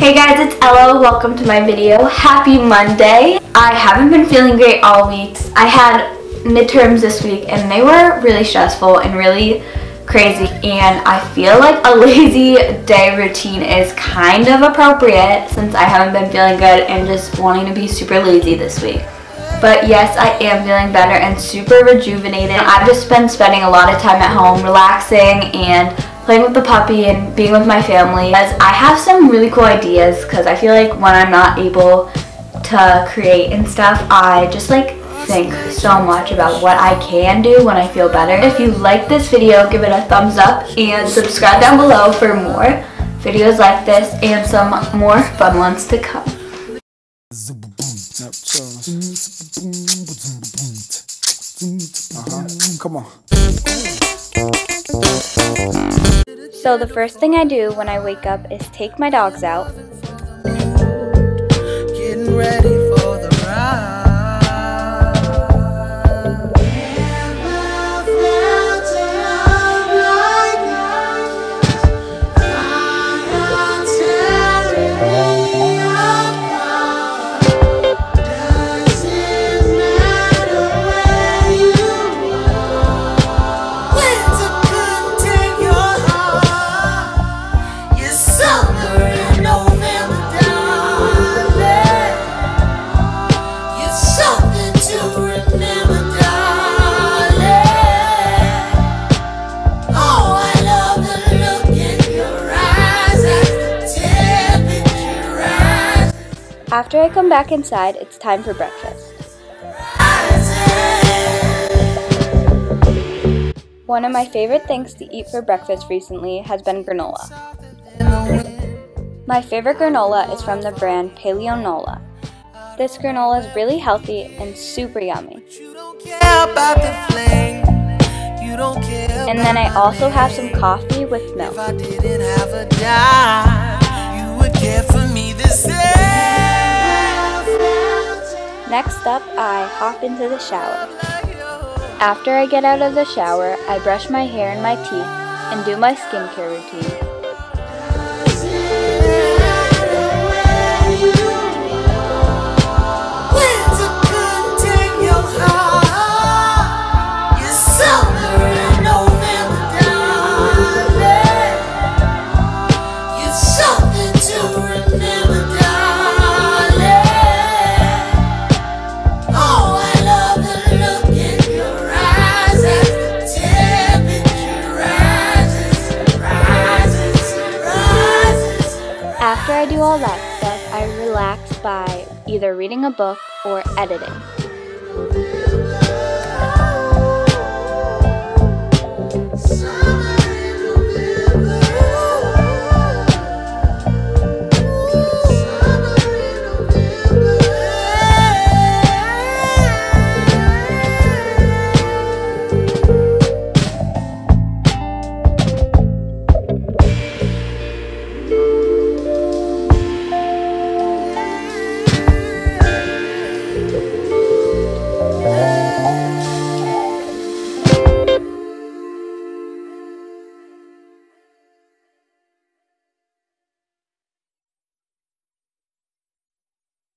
Hey guys, it's Ella. Welcome to my video. Happy Monday. I haven't been feeling great all week. I had midterms this week and they were really stressful and really crazy and I feel like a lazy day routine is kind of appropriate since I haven't been feeling good and just wanting to be super lazy this week. But yes, I am feeling better and super rejuvenated. I've just been spending a lot of time at home relaxing and playing with the puppy and being with my family as I have some really cool ideas because I feel like when I'm not able to create and stuff, I just like think so much about what I can do when I feel better. If you like this video, give it a thumbs up and subscribe down below for more videos like this and some more fun ones to come. Uh-huh. Come on. So the first thing I do when I wake up is take my dogs out. After I come back inside, it's time for breakfast. One of my favorite things to eat for breakfast recently has been granola. My favorite granola is from the brand Paleonola. This granola is really healthy and super yummy. And then I also have some coffee with milk. Next up, I hop into the shower. After I get out of the shower, I brush my hair and my teeth and do my skincare routine. after I do all that stuff, I relax by either reading a book or editing.